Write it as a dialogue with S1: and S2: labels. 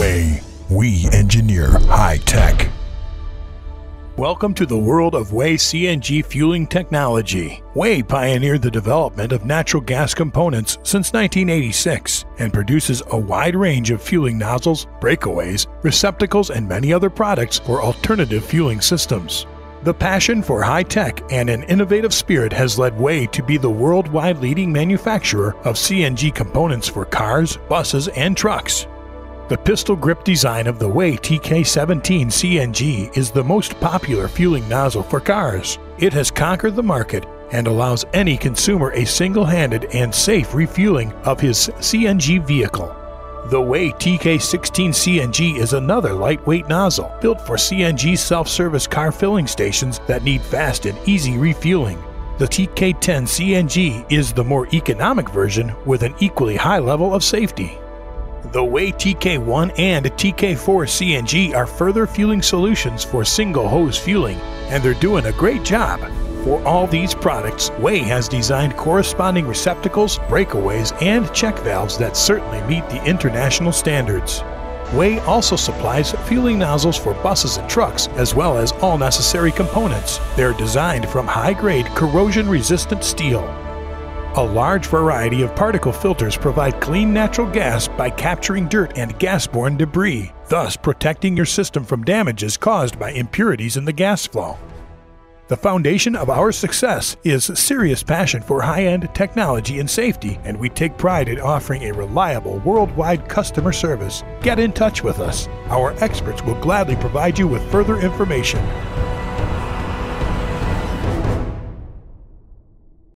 S1: WEH. We engineer high tech.
S2: Welcome to the world of WEH CNG fueling technology. WEH pioneered the development of natural gas components since 1986 and produces a wide range of fueling nozzles, breakaways, receptacles, and many other products for alternative fueling systems. The passion for high tech and an innovative spirit has led WEH to be the worldwide leading manufacturer of CNG components for cars, buses, and trucks. The pistol grip design of the WEH TK17 CNG is the most popular fueling nozzle for cars. It has conquered the market and allows any consumer a single handed and safe refueling of his CNG vehicle. The WEH TK16 CNG is another lightweight nozzle built for CNG self service car filling stations that need fast and easy refueling. The TK10 CNG is the more economic version with an equally high level of safety. The WEH TK1 and TK4 CNG are further fueling solutions for single hose fueling, and they're doing a great job. For all these products, WEH has designed corresponding receptacles, breakaways, and check valves that certainly meet the international standards. WEH also supplies fueling nozzles for buses and trucks, as well as all necessary components. They're designed from high grade, corrosion resistant steel. A large variety of particle filters provide clean natural gas by capturing dirt and gas-borne debris, thus protecting your system from damages caused by impurities in the gas flow. The foundation of our success is serious passion for high end technology and safety, and we take pride in offering a reliable worldwide customer service. Get in touch with us. Our experts will gladly provide you with further information.